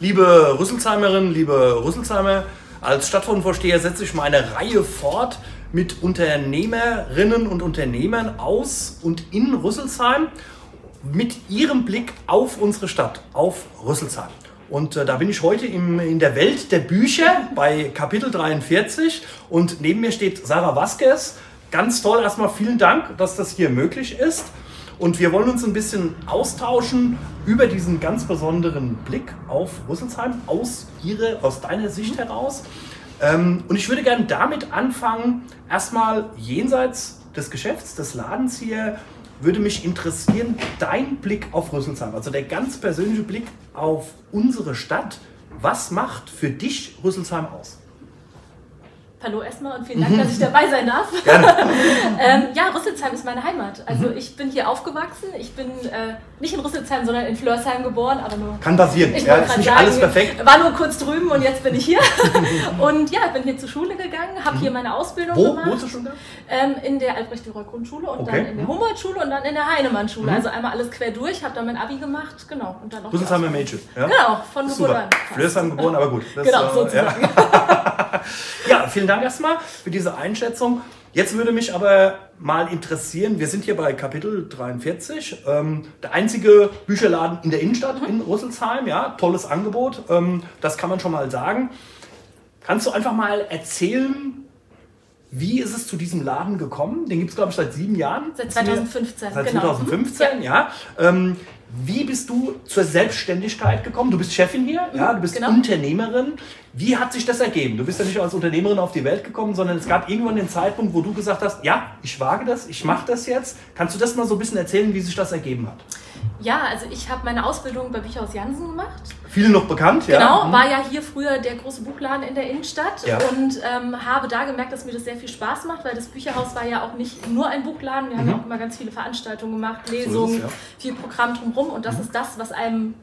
Liebe Rüsselsheimerin, liebe Rüsselsheimer, als Stadtfondsvorsteher setze ich meine Reihe fort mit Unternehmerinnen und Unternehmern aus und in Rüsselsheim mit ihrem Blick auf unsere Stadt, auf Rüsselsheim. Und äh, da bin ich heute im, in der Welt der Bücher bei Kapitel 43 und neben mir steht Sarah Vasquez. Ganz toll, erstmal vielen Dank, dass das hier möglich ist. Und wir wollen uns ein bisschen austauschen über diesen ganz besonderen Blick auf Rüsselsheim aus, ihre, aus deiner Sicht heraus. Ähm, und ich würde gerne damit anfangen, erstmal jenseits des Geschäfts, des Ladens hier, würde mich interessieren, dein Blick auf Rüsselsheim, also der ganz persönliche Blick auf unsere Stadt. Was macht für dich Rüsselsheim aus? Hallo erstmal und vielen Dank, dass ich dabei sein darf. ähm, ja, Rüsselsheim ist meine Heimat. Also mhm. ich bin hier aufgewachsen. Ich bin äh, nicht in Rüsselsheim, sondern in Flörsheim geboren, aber nur. Kann passieren. Ich ja, ist nicht sagen, alles perfekt. War nur kurz drüben und jetzt bin ich hier. und ja, bin hier zur Schule gegangen, habe mhm. hier meine Ausbildung Wo? gemacht. Wo zur Schule? Ähm, in der Albrecht-Dürer Grundschule und okay. dann in der mhm. Humboldt-Schule und dann in der Heinemann-Schule. Mhm. Also einmal alles quer durch, habe dann mein Abi gemacht, genau. Und dann noch Rüsselsheimer Mädchen. Ja? Genau, von Geburt an. Flörsheim geboren, aber gut. Das, genau, äh, sozusagen. Ja. Vielen Dank erstmal für diese Einschätzung. Jetzt würde mich aber mal interessieren, wir sind hier bei Kapitel 43, ähm, der einzige Bücherladen in der Innenstadt mhm. in Rüsselsheim, ja, tolles Angebot, ähm, das kann man schon mal sagen. Kannst du einfach mal erzählen, wie ist es zu diesem Laden gekommen? Den gibt es, glaube ich, seit sieben Jahren. Seit 2015. Seit genau. 2015, ja. ja. Ähm, wie bist du zur Selbstständigkeit gekommen? Du bist Chefin hier, mhm, ja, du bist genau. Unternehmerin. Wie hat sich das ergeben? Du bist ja nicht als Unternehmerin auf die Welt gekommen, sondern es gab irgendwann den Zeitpunkt, wo du gesagt hast, ja, ich wage das, ich mache das jetzt. Kannst du das mal so ein bisschen erzählen, wie sich das ergeben hat? Ja, also ich habe meine Ausbildung bei Bücherhaus Jansen gemacht. Vielen noch bekannt, ja. Genau, mhm. war ja hier früher der große Buchladen in der Innenstadt ja. und ähm, habe da gemerkt, dass mir das sehr viel Spaß macht, weil das Bücherhaus war ja auch nicht nur ein Buchladen. Wir mhm. haben ja auch immer ganz viele Veranstaltungen gemacht, Lesungen, so ja. viel Programm drumherum und das mhm. ist das, was einem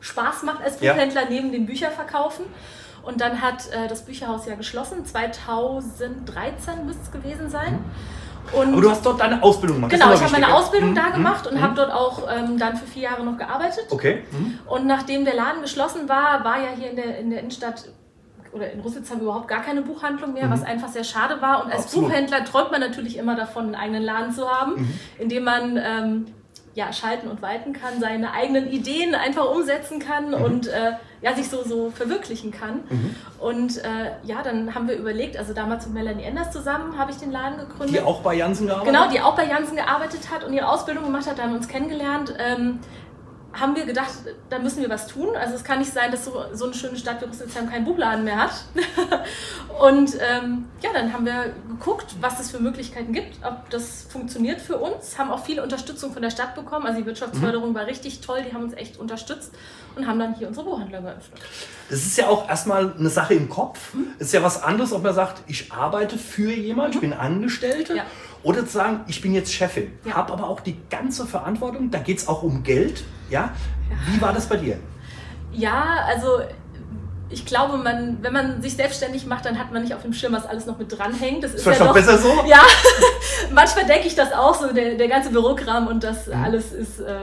Spaß macht als Buchhändler ja. neben dem Bücherverkaufen. Und dann hat äh, das Bücherhaus ja geschlossen, 2013 müsste es gewesen sein. Mhm. Und Aber du hast dort deine Ausbildung gemacht. Genau, ich habe meine Ausbildung mhm. da gemacht und mhm. habe dort auch ähm, dann für vier Jahre noch gearbeitet. Okay. Mhm. Und nachdem der Laden geschlossen war, war ja hier in der, in der Innenstadt oder in Rüsselsheim überhaupt gar keine Buchhandlung mehr, mhm. was einfach sehr schade war. Und als Absolut. Buchhändler träumt man natürlich immer davon, einen eigenen Laden zu haben, mhm. in dem man ähm, ja, schalten und walten kann, seine eigenen Ideen einfach umsetzen kann mhm. und äh, ja, sich so, so verwirklichen kann. Mhm. Und äh, ja, dann haben wir überlegt, also damals mit Melanie Enders zusammen habe ich den Laden gegründet. Die auch bei Janssen gearbeitet Genau, die auch bei Janssen gearbeitet hat und ihre Ausbildung gemacht hat, da haben wir uns kennengelernt. Ähm, haben wir gedacht, da müssen wir was tun. Also es kann nicht sein, dass so, so eine schöne Stadt wie Rüsselsheim keinen Buchladen mehr hat. und ähm, ja, dann haben wir geguckt, was es für Möglichkeiten gibt, ob das funktioniert für uns. Haben auch viel Unterstützung von der Stadt bekommen. Also die Wirtschaftsförderung mhm. war richtig toll, die haben uns echt unterstützt und haben dann hier unsere Buchhandlung geöffnet. Das ist ja auch erstmal eine Sache im Kopf. Mhm. Ist ja was anderes, ob man sagt, ich arbeite für jemanden, mhm. ich bin Angestellte. Ja. Oder zu sagen, ich bin jetzt Chefin, ja. habe aber auch die ganze Verantwortung, da geht es auch um Geld. Ja? Wie war das bei dir? Ja, also ich glaube, man, wenn man sich selbstständig macht, dann hat man nicht auf dem Schirm, was alles noch mit dranhängt. Das ist, ist ja noch besser so? Ja, manchmal denke ich das auch so, der, der ganze Bürokram und das mhm. alles ist, äh,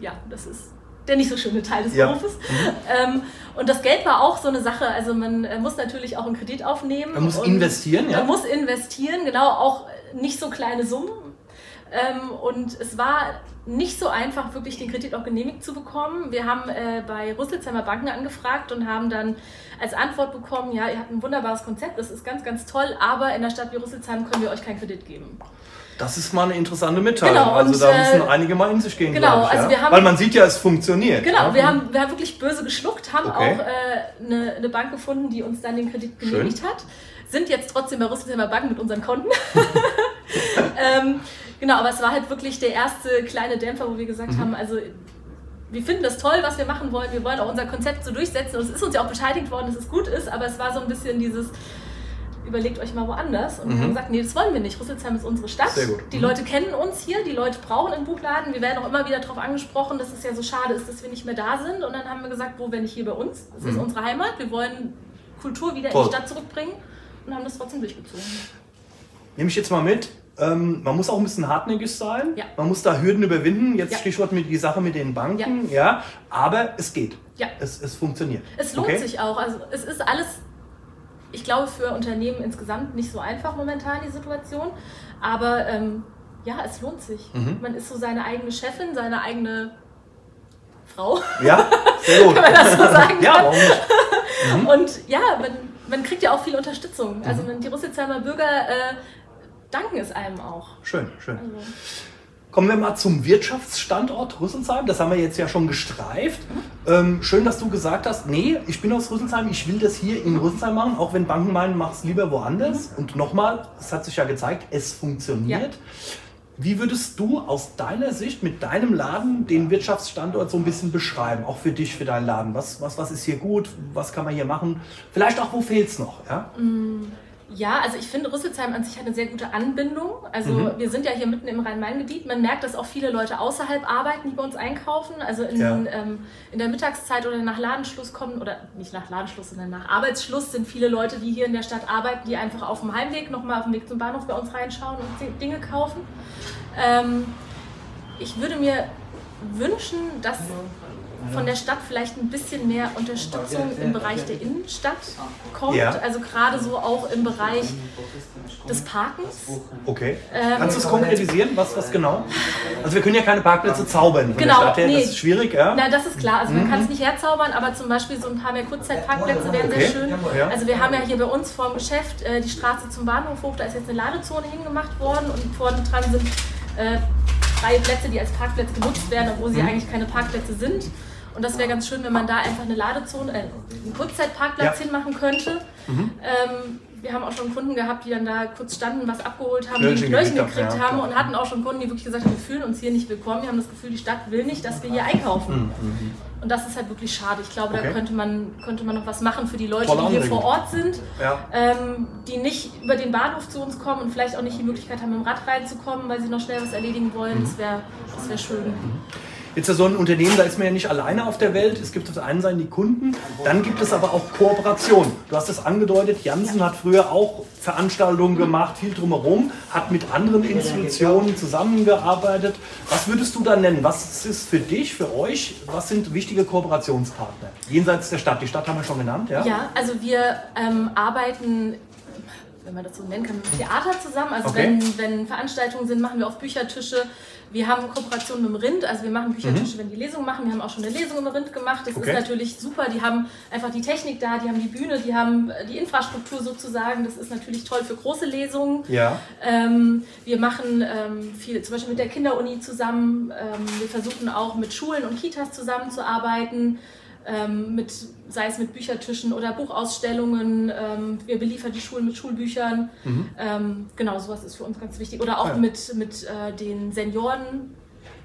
ja, das ist der nicht so schöne Teil des ja. Berufes. Mhm. Ähm, und das Geld war auch so eine Sache. Also man äh, muss natürlich auch einen Kredit aufnehmen. Man muss investieren, ja. Man muss investieren, genau, auch nicht so kleine Summen. Ähm, und es war nicht so einfach, wirklich den Kredit auch genehmigt zu bekommen. Wir haben äh, bei Rüsselsheimer Banken angefragt und haben dann als Antwort bekommen, ja, ihr habt ein wunderbares Konzept, das ist ganz, ganz toll, aber in der Stadt wie Rüsselsheim können wir euch keinen Kredit geben. Das ist mal eine interessante Mitteilung. Genau, also da müssen äh, einige mal in sich gehen. Genau, ich, also ja? wir haben, weil man sieht ja, es funktioniert. Genau, ja? wir, haben, wir haben wirklich böse geschluckt, haben okay. auch äh, eine, eine, Bank gefunden, die uns dann den Kredit genehmigt Schön. hat. Sind jetzt trotzdem bei Rüsselsheimer Banken mit unseren Konten. ähm, genau, aber es war halt wirklich der erste kleine Dämpfer, wo wir gesagt mhm. haben, also wir finden das toll, was wir machen wollen. Wir wollen auch unser Konzept so durchsetzen. Und es ist uns ja auch bescheinigt worden, dass es gut ist, aber es war so ein bisschen dieses überlegt euch mal woanders. Und mhm. wir haben gesagt, nee, das wollen wir nicht. Rüsselsheim ist unsere Stadt. Die mhm. Leute kennen uns hier, die Leute brauchen einen Buchladen. Wir werden auch immer wieder darauf angesprochen, dass es ja so schade ist, dass wir nicht mehr da sind. Und dann haben wir gesagt, wo, wenn nicht hier bei uns? Das mhm. ist unsere Heimat. Wir wollen Kultur wieder Toll. in die Stadt zurückbringen und haben das trotzdem durchgezogen. nehme ich jetzt mal mit, ähm, man muss auch ein bisschen hartnäckig sein. Ja. Man muss da Hürden überwinden. Jetzt ja. Stichwort mit die Sache mit den Banken. Ja. ja aber es geht. Ja. Es, es funktioniert. Es lohnt okay. sich auch. Also es ist alles, ich glaube, für Unternehmen insgesamt nicht so einfach momentan die Situation. Aber ähm, ja, es lohnt sich. Mhm. Man ist so seine eigene Chefin, seine eigene Frau. Ja, sehr gut. Kann man das so sagen? ja, warum nicht? Mhm. Und ja, man, man kriegt ja auch viel Unterstützung. Also mhm. die Rüsselsheimer Bürger äh, danken es einem auch. Schön, schön. Also. Kommen wir mal zum Wirtschaftsstandort Rüsselsheim. Das haben wir jetzt ja schon gestreift. Mhm. Ähm, schön, dass du gesagt hast, nee, ich bin aus Rüsselsheim, ich will das hier in Rüsselsheim machen, auch wenn Banken meinen, mach es lieber woanders. Mhm. Und nochmal, es hat sich ja gezeigt, es funktioniert. Ja. Wie würdest du aus deiner Sicht mit deinem Laden den Wirtschaftsstandort so ein bisschen beschreiben? Auch für dich, für deinen Laden. Was, was, was ist hier gut? Was kann man hier machen? Vielleicht auch, wo fehlt es noch? Ja? Mm. Ja, also ich finde, Rüsselsheim an sich hat eine sehr gute Anbindung. Also mhm. wir sind ja hier mitten im Rhein-Main-Gebiet. Man merkt, dass auch viele Leute außerhalb arbeiten, die bei uns einkaufen. Also in, ja. ähm, in der Mittagszeit oder nach Ladenschluss kommen, oder nicht nach Ladenschluss, sondern nach Arbeitsschluss sind viele Leute, die hier in der Stadt arbeiten, die einfach auf dem Heimweg nochmal auf dem Weg zum Bahnhof bei uns reinschauen und Dinge kaufen. Ähm, ich würde mir wünschen, dass von der Stadt vielleicht ein bisschen mehr Unterstützung im Bereich der Innenstadt kommt. Ja. Also gerade so auch im Bereich des Parkens. Okay. Ähm, Kannst du es konkretisieren? Was, was genau? Also wir können ja keine Parkplätze zaubern von genau, der Stadt her. Nee. Das ist schwierig, ja? Na, das ist klar. Also mhm. man kann es nicht herzaubern, aber zum Beispiel so ein paar mehr Kurzzeitparkplätze wären okay. sehr schön. Ja. Also wir haben ja hier bei uns vor dem Geschäft äh, die Straße zum Bahnhof hoch, da ist jetzt eine Ladezone hingemacht worden und vorne dran sind äh, freie Plätze, die als Parkplätze genutzt werden, obwohl sie mhm. eigentlich keine Parkplätze sind. Und das wäre ganz schön, wenn man da einfach eine Ladezone, äh, einen Kurzzeitparkplatz ja. hinmachen könnte. Mhm. Ähm, wir haben auch schon Kunden gehabt, die dann da kurz standen, was abgeholt haben, die Knöllchen gekriegt ja, haben und hatten auch schon Kunden, die wirklich gesagt haben, wir fühlen uns hier nicht willkommen. Wir haben das Gefühl, die Stadt will nicht, dass wir hier einkaufen. Mhm. mhm. Und das ist halt wirklich schade. Ich glaube, okay. da könnte man, könnte man noch was machen für die Leute, Voll die hier vor Ort sind, ja. ähm, die nicht über den Bahnhof zu uns kommen und vielleicht auch nicht die Möglichkeit haben, mit dem Rad reinzukommen, weil sie noch schnell was erledigen wollen. Mhm. Das wäre das wär schön. Mhm. Jetzt so ein Unternehmen, da ist man ja nicht alleine auf der Welt. Es gibt auf der einen Seite die Kunden, dann gibt es aber auch Kooperation. Du hast es angedeutet, Janssen hat früher auch Veranstaltungen gemacht, viel drumherum, hat mit anderen Institutionen zusammengearbeitet. Was würdest du da nennen? Was ist für dich, für euch, was sind wichtige Kooperationspartner? Jenseits der Stadt. Die Stadt haben wir schon genannt, ja? Ja, also wir ähm, arbeiten wenn man das so nennen kann, mit Theater zusammen. Also okay. wenn, wenn Veranstaltungen sind, machen wir auf Büchertische. Wir haben Kooperationen mit dem Rind, also wir machen Büchertische, mhm. wenn die Lesungen machen. Wir haben auch schon eine Lesung im Rind gemacht. Das okay. ist natürlich super. Die haben einfach die Technik da, die haben die Bühne, die haben die Infrastruktur sozusagen. Das ist natürlich toll für große Lesungen. Ja. Ähm, wir machen ähm, viel, zum Beispiel mit der Kinderuni zusammen. Ähm, wir versuchen auch mit Schulen und Kitas zusammenzuarbeiten ähm, mit, sei es mit Büchertischen oder Buchausstellungen. Ähm, wir beliefern die Schulen mit Schulbüchern. Mhm. Ähm, genau, sowas ist für uns ganz wichtig. Oder auch ja. mit, mit äh, den Senioren.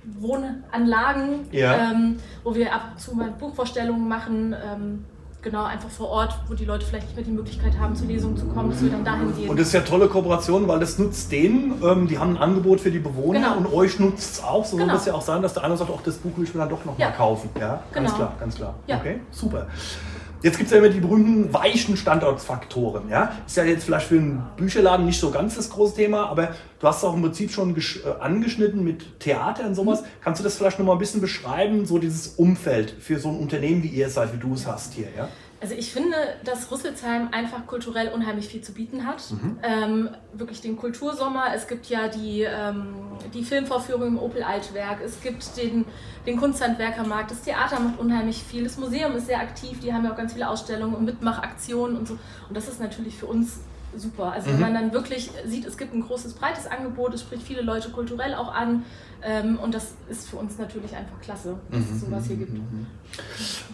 Wohnanlagen, ja. ähm, wo wir ab und zu mal Buchvorstellungen machen. Genau einfach vor Ort, wo die Leute vielleicht nicht mehr die Möglichkeit haben, zu Lesungen zu kommen, dass wir dann dahin gehen. Und das ist ja tolle Kooperation, weil das nutzt denen, ähm, die haben ein Angebot für die Bewohner genau. und euch nutzt es auch. So genau. soll es ja auch sein, dass der eine sagt, auch das Buch will ich mir dann doch noch ja. mal kaufen. Ja, ganz genau. klar, ganz klar. Ja. Okay, super. Jetzt gibt es ja immer die berühmten weichen Standortfaktoren. Ja? Ist ja jetzt vielleicht für einen Bücherladen nicht so ganz das große Thema, aber du hast es auch im Prinzip schon äh, angeschnitten mit Theater und sowas. Kannst du das vielleicht noch mal ein bisschen beschreiben, so dieses Umfeld für so ein Unternehmen wie ihr seid, wie du es hast hier? Ja? Also ich finde, dass Rüsselsheim einfach kulturell unheimlich viel zu bieten hat. Mhm. Ähm, wirklich den Kultursommer. Es gibt ja die, ähm, die Filmvorführung im Opel Altwerk. Es gibt den, den Kunsthandwerkermarkt. Das Theater macht unheimlich viel. Das Museum ist sehr aktiv. Die haben ja auch ganz viele Ausstellungen und Mitmachaktionen und so. Und das ist natürlich für uns super. Also mhm. wenn man dann wirklich sieht, es gibt ein großes, breites Angebot, es spricht viele Leute kulturell auch an ähm, und das ist für uns natürlich einfach klasse, dass mhm. es sowas hier gibt. Mhm.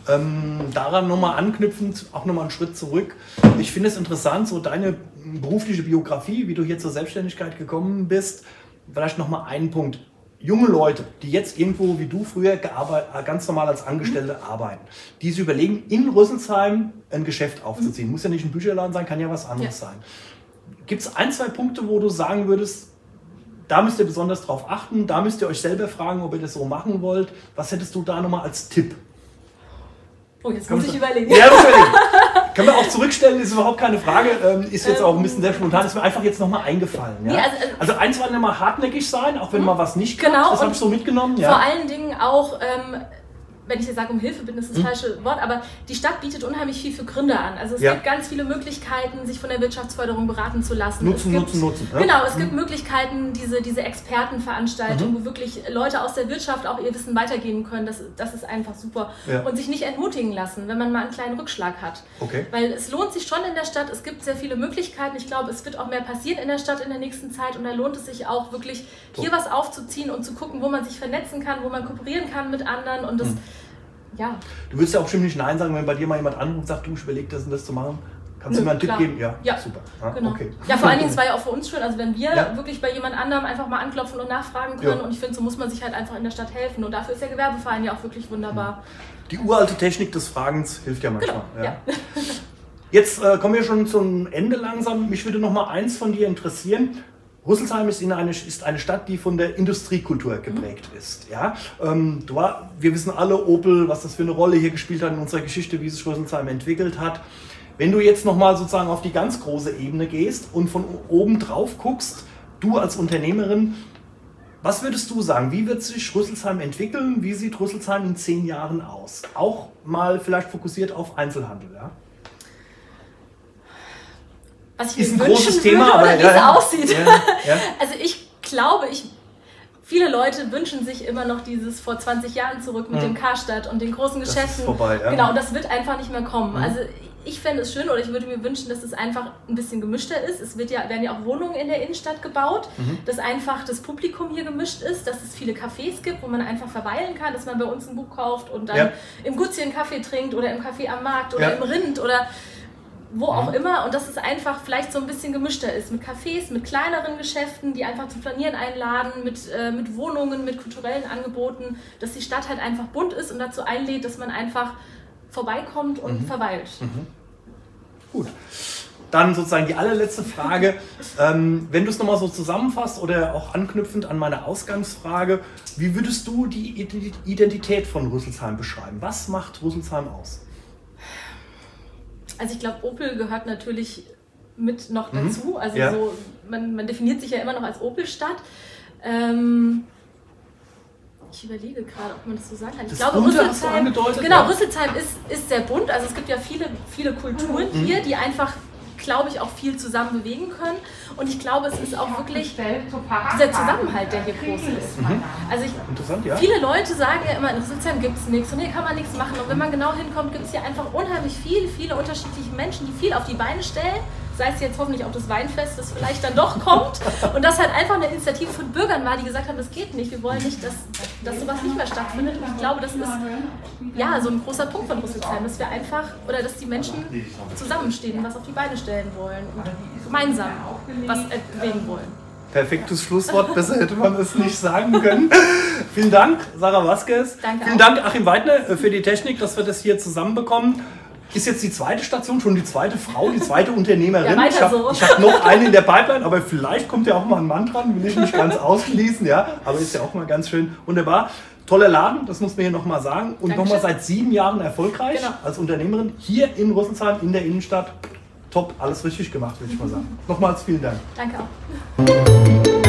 Ähm, daran nochmal anknüpfend, auch nochmal einen Schritt zurück. Ich finde es interessant, so deine berufliche Biografie, wie du hier zur Selbstständigkeit gekommen bist. Vielleicht nochmal einen Punkt junge Leute, die jetzt irgendwo wie du früher äh, ganz normal als Angestellte mhm. arbeiten, die sich überlegen, in Rüsselsheim ein Geschäft aufzuziehen. Mhm. Muss ja nicht ein Bücherladen sein, kann ja was anderes ja. sein. Gibt es ein, zwei Punkte, wo du sagen würdest, da müsst ihr besonders drauf achten, da müsst ihr euch selber fragen, ob ihr das so machen wollt. Was hättest du da nochmal als Tipp? Oh, jetzt muss ich überlegen. Ja, überlegen. Können wir auch zurückstellen, ist überhaupt keine Frage. Ähm, ist jetzt auch ein bisschen sehr spontan, ist mir einfach jetzt nochmal eingefallen. Ja? Nee, also, also, also, eins war immer hartnäckig sein, auch wenn mhm. mal was nicht klappt. Genau, das habe ich so mitgenommen. Ja. Vor allen Dingen auch ähm, wenn ich jetzt sage, um Hilfe bitten, ist das mhm. falsche Wort, aber die Stadt bietet unheimlich viel für Gründer an. Also es ja. gibt ganz viele Möglichkeiten, sich von der Wirtschaftsförderung beraten zu lassen. Nutzen, gibt, nutzen, nutzen. Ja? Genau, es mhm. gibt Möglichkeiten, diese, diese Expertenveranstaltungen, mhm. wo wirklich Leute aus der Wirtschaft auch ihr Wissen weitergeben können. Das, das ist einfach super. Ja. Und sich nicht entmutigen lassen, wenn man mal einen kleinen Rückschlag hat. Okay. Weil es lohnt sich schon in der Stadt, es gibt sehr viele Möglichkeiten. Ich glaube, es wird auch mehr passieren in der Stadt in der nächsten Zeit und da lohnt es sich auch wirklich, hier was aufzuziehen und zu gucken, wo man sich vernetzen kann, wo man kooperieren kann mit anderen und das mhm ja. Du würdest ja auch bestimmt nicht Nein sagen, wenn bei dir mal jemand anruft und sagt, du, ich überlege das und das zu machen. Kannst du mir einen Tipp geben? Ja, ja. super. Ah, genau. okay. Ja, vor allen Dingen, es war ja auch für uns schön, also wenn wir ja. wirklich bei jemand anderem einfach mal anklopfen und nachfragen können. Ja. Und ich finde, so muss man sich halt einfach in der Stadt helfen. Und dafür ist der Gewerbeverein ja auch wirklich wunderbar. Die uralte Technik des Fragens hilft ja manchmal. Genau. Ja. Jetzt äh, kommen wir schon zum Ende langsam. Mich würde noch mal eins von dir interessieren. Rüsselsheim ist, eine, ist eine Stadt, die von der Industriekultur geprägt mhm. ist. Ja? Ähm, war, wir wissen alle, Opel, was das für eine Rolle hier gespielt hat in unserer Geschichte, wie sich Rüsselsheim entwickelt hat. Wenn du jetzt nochmal sozusagen auf die ganz große Ebene gehst und von oben drauf guckst, du als Unternehmerin, was würdest du sagen? Wie wird sich Rüsselsheim entwickeln? Wie sieht Rüsselsheim in zehn Jahren aus? Auch mal vielleicht fokussiert auf Einzelhandel. Ja? Was ich ist mir ein großes Thema, würde, aber, oder wie ja, es aussieht. Ja, also ich glaube, ich viele Leute wünschen sich immer noch dieses vor 20 Jahren zurück mit mhm. dem Karstadt und den großen Geschäften. Das ist vorbei, ja. Genau, und das wird einfach nicht mehr kommen. Mhm. Also ich fände es schön oder ich würde mir wünschen, dass es einfach ein bisschen gemischter ist. Es wird ja, werden ja auch Wohnungen in der Innenstadt gebaut, mhm. dass einfach das Publikum hier gemischt ist, dass es viele Cafés gibt, wo man einfach verweilen kann, dass man bei uns ein Buch kauft und dann ja. im Gutzi einen Kaffee trinkt oder im Café am Markt oder ja. im Rind oder wo auch mhm. immer und dass es einfach vielleicht so ein bisschen gemischter ist mit Cafés, mit kleineren Geschäften, die einfach zum Planieren einladen, mit, äh, mit Wohnungen, mit kulturellen Angeboten, dass die Stadt halt einfach bunt ist und dazu einlädt, dass man einfach vorbeikommt und mhm. verweilt. Mhm. Gut. Dann sozusagen die allerletzte Frage. ähm, wenn du es nochmal so zusammenfasst oder auch anknüpfend an meine Ausgangsfrage, wie würdest du die Identität von Rüsselsheim beschreiben? Was macht Rüsselsheim aus? Also ich glaube, Opel gehört natürlich mit noch mhm. dazu. Mhm. Also ja. so, man, man definiert sich ja immer noch als Opel-Stadt. Ähm, ich überlege gerade, ob man das so sagen kann. Ich das glaube, Rüsselsheim, genau, ja. Rüsselsheim ist, ist sehr bunt. Also es gibt ja viele, viele Kulturen mhm. hier, die einfach glaube ich, auch viel zusammen bewegen können. Und ich glaube, es ist auch wirklich dieser Zusammenhalt, der hier groß ist. Mhm. Also ich, ja. viele Leute sagen ja immer, in Rüsselsheim gibt es nichts und hier kann man nichts machen. Und wenn man genau hinkommt, gibt es hier einfach unheimlich viele, viele unterschiedliche Menschen, die viel auf die Beine stellen sei es jetzt hoffentlich auch das Weinfest, das vielleicht dann doch kommt. Und das halt einfach eine Initiative von Bürgern war, die gesagt haben, das geht nicht, wir wollen nicht, dass, dass sowas nicht mehr stattfindet. Und ich glaube, das ist ja so ein großer Punkt von Rüsselsheim, dass wir einfach, oder dass die Menschen zusammenstehen, was auf die Beine stellen wollen und gemeinsam was bewegen wollen. Perfektes Schlusswort, besser hätte man es nicht sagen können. Vielen Dank, Sarah Vasquez. Danke Vielen. Dank, Achim Weidner, für die Technik, dass wir das hier zusammenbekommen ist jetzt die zweite Station, schon die zweite Frau, die zweite Unternehmerin. Ja, ich habe so. hab noch eine in der Pipeline, aber vielleicht kommt ja auch mal ein Mann dran, will ich nicht ganz ausschließen, ja. Aber ist ja auch mal ganz schön wunderbar. Toller Laden, das muss man hier nochmal sagen. Und nochmal seit sieben Jahren erfolgreich genau. als Unternehmerin hier in Rüsselsheim in der Innenstadt. Top, alles richtig gemacht, würde ich mal sagen. Nochmals vielen Dank. Danke auch.